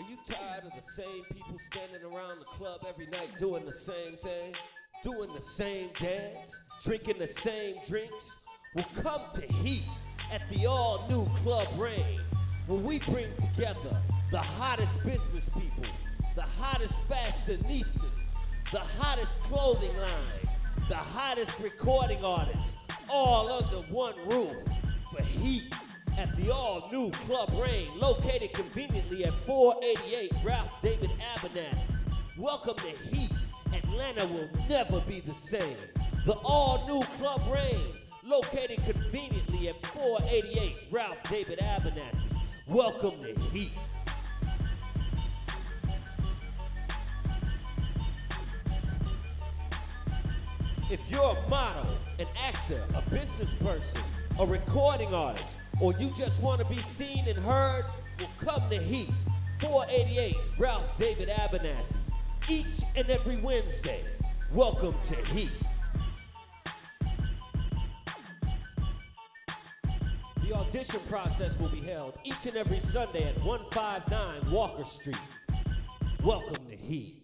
Are you tired of the same people standing around the club every night doing the same thing? Doing the same dance? Drinking the same drinks? Well, come to Heat at the all new Club Rain, where we bring together the hottest business people, the hottest fashionistas, the hottest clothing lines, the hottest recording artists, all under one roof for Heat at the all new Club Rain, located conveniently at 488 Ralph David Abernathy. Welcome to Heat. Atlanta will never be the same. The all new Club Rain, located conveniently at 488 Ralph David Abernathy. Welcome to Heat. If you're a model, an actor, a business person, a recording artist, or you just want to be seen and heard, well, come to Heat, 488 Ralph David Abernathy. Each and every Wednesday, welcome to Heat. The audition process will be held each and every Sunday at 159 Walker Street. Welcome to Heat.